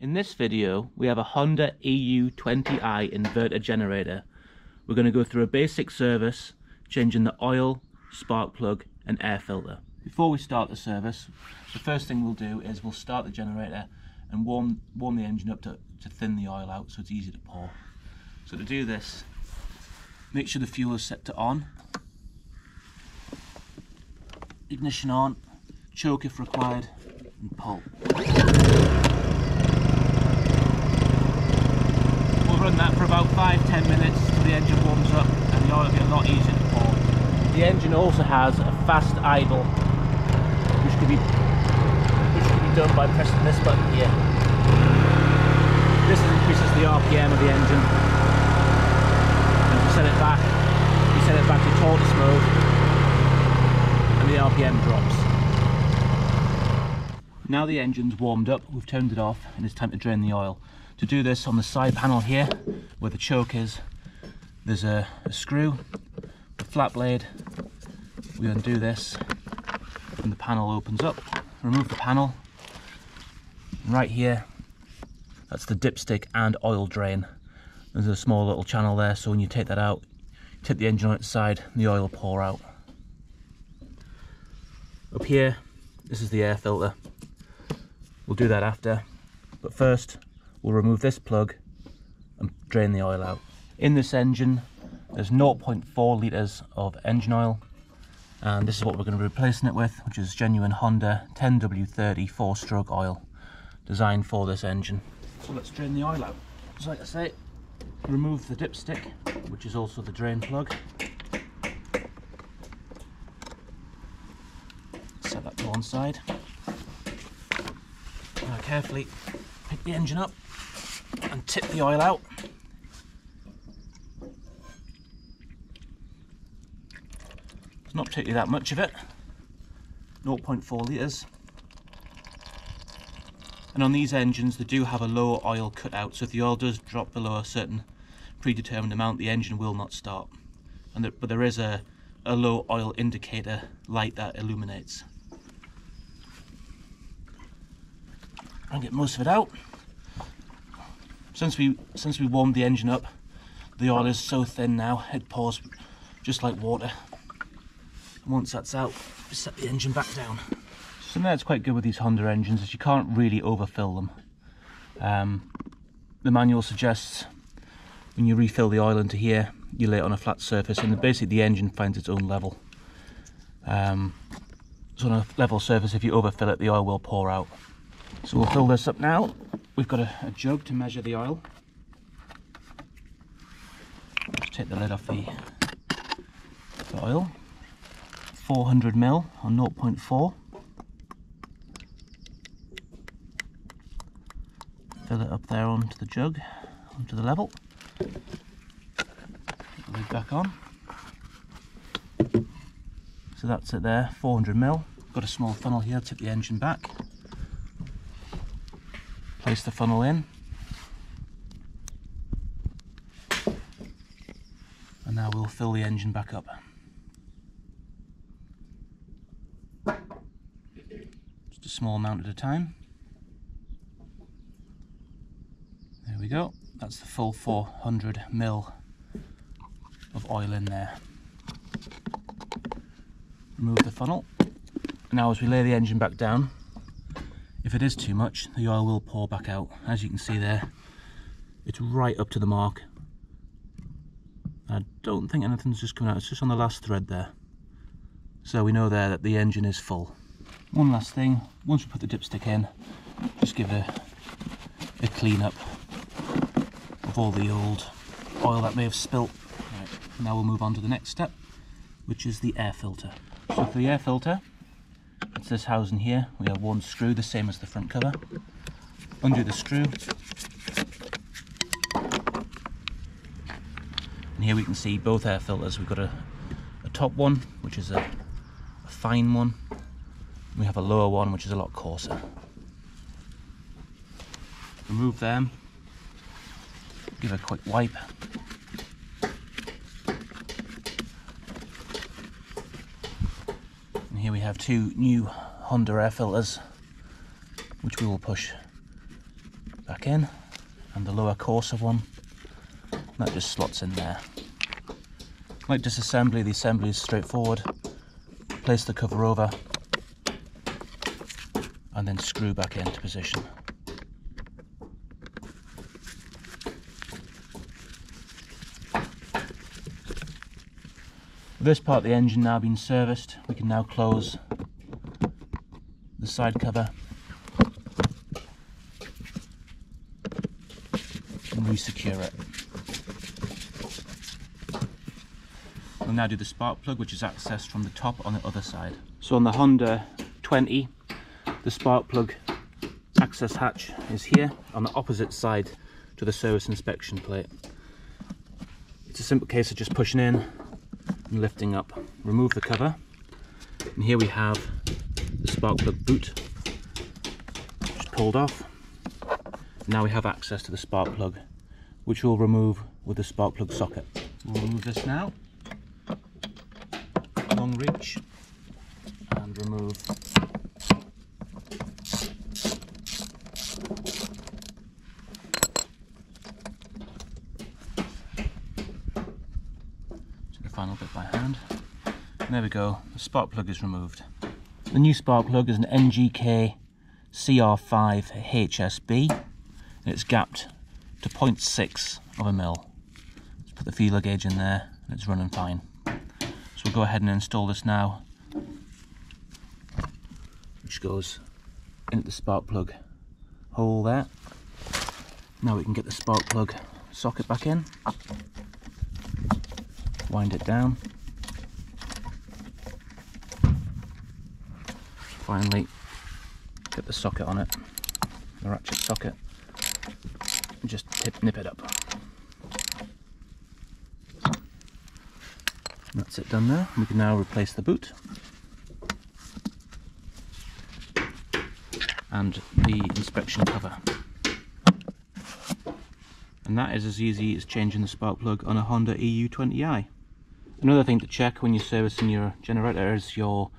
In this video, we have a Honda EU20i inverter generator. We're going to go through a basic service, changing the oil, spark plug and air filter. Before we start the service, the first thing we'll do is we'll start the generator and warm, warm the engine up to, to thin the oil out so it's easy to pour. So to do this, make sure the fuel is set to on, ignition on, choke if required, and pull. That for about 5-10 minutes till the engine warms up and the oil will be a lot easier to pour. The engine also has a fast idle, which can be which can be done by pressing this button here. This increases the RPM of the engine. And if you set it back, you set it back to tortoise mode, and the RPM drops. Now the engine's warmed up, we've turned it off, and it's time to drain the oil. To do this on the side panel here, where the choke is, there's a, a screw, a flat blade. We undo this, and the panel opens up. Remove the panel. And right here, that's the dipstick and oil drain. There's a small little channel there, so when you take that out, tip the engine on its side, the oil will pour out. Up here, this is the air filter. We'll do that after, but first we'll remove this plug and drain the oil out. In this engine there's 0.4 litres of engine oil and this is what we're going to be replacing it with which is genuine Honda 10W30 4 stroke oil designed for this engine. So let's drain the oil out. So like I say, remove the dipstick which is also the drain plug. Set that to one side. Now carefully pick the engine up and tip the oil out. There's not particularly that much of it, 0.4 litres. And on these engines they do have a low oil cutout, so if the oil does drop below a certain predetermined amount the engine will not start. And there, but there is a, a low oil indicator light that illuminates. and get most of it out. Since we since we warmed the engine up, the oil is so thin now it pours just like water. And once that's out, set the engine back down. Something that's quite good with these Honda engines is you can't really overfill them. Um, the manual suggests when you refill the oil into here, you lay it on a flat surface and basically the engine finds its own level. Um, so on a level surface, if you overfill it, the oil will pour out. So we'll fill this up now. We've got a, a jug to measure the oil. Just take the lid off the, the oil. 400 ml on 0.4. Fill it up there onto the jug, onto the level. The lid back on. So that's it there, 400 ml. Got a small funnel here, tip the engine back place the funnel in. And now we'll fill the engine back up. Just a small amount at a time. There we go. That's the full 400 mil of oil in there. Remove the funnel. Now as we lay the engine back down if it is too much, the oil will pour back out. As you can see there, it's right up to the mark. I don't think anything's just coming out, it's just on the last thread there. So we know there that the engine is full. One last thing, once we put the dipstick in, just give a, a clean up of all the old oil that may have spilt. Right, now we'll move on to the next step, which is the air filter. So for the air filter, this housing here. We have one screw, the same as the front cover. Undo the screw. And here we can see both air filters. We've got a, a top one, which is a, a fine one. We have a lower one, which is a lot coarser. Remove them. Give a quick wipe. Here we have two new Honda air filters which we will push back in and the lower coarser one that just slots in there. Like disassembly, the assembly is straightforward. Place the cover over and then screw back into position. This part of the engine now being serviced, we can now close the side cover and re-secure it. We'll now do the spark plug which is accessed from the top on the other side. So on the Honda 20 the spark plug access hatch is here on the opposite side to the service inspection plate. It's a simple case of just pushing in and lifting up. Remove the cover and here we have the spark plug boot just pulled off. Now we have access to the spark plug which we'll remove with the spark plug socket. We'll remove this now. Long reach and remove final bit by hand. And there we go, the spark plug is removed. The new spark plug is an NGK CR5 HSB it's gapped to 0.6 of a mil. Let's put the feeler gauge in there and it's running fine. So we'll go ahead and install this now, which goes into the spark plug hole there. Now we can get the spark plug socket back in wind it down. Finally get the socket on it, the ratchet socket, and just tip, nip it up. That's it done there. We can now replace the boot. And the inspection cover. And that is as easy as changing the spark plug on a Honda EU20i. Another thing to check when you're servicing your generator is your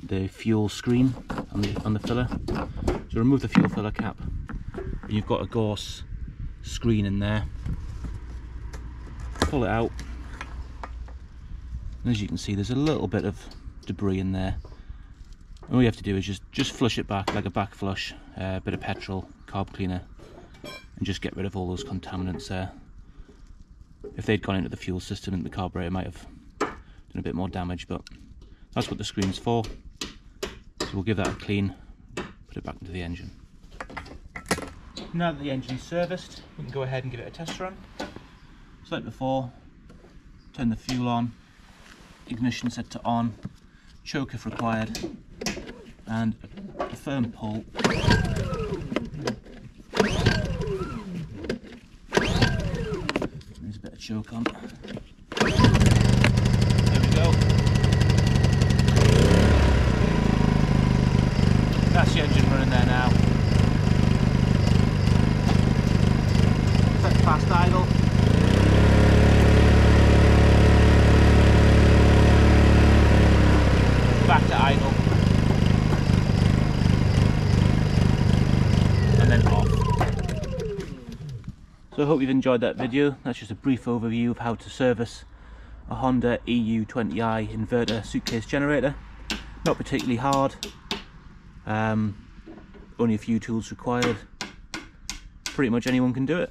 the fuel screen on the on the filler. So remove the fuel filler cap. And you've got a gauze screen in there. Pull it out. And as you can see, there's a little bit of debris in there. All you have to do is just just flush it back like a back flush, a uh, bit of petrol, carb cleaner, and just get rid of all those contaminants there if they'd gone into the fuel system and the carburetor might have done a bit more damage but that's what the screen's for. So we'll give that a clean put it back into the engine. Now that the engine's serviced we can go ahead and give it a test run. So like before turn the fuel on ignition set to on choke if required and a firm pull choke on. There we go. That's the engine running there now. Set fast idle. Back to idle. So I hope you've enjoyed that video. That's just a brief overview of how to service a Honda EU20i inverter suitcase generator. Not particularly hard, um, only a few tools required. Pretty much anyone can do it.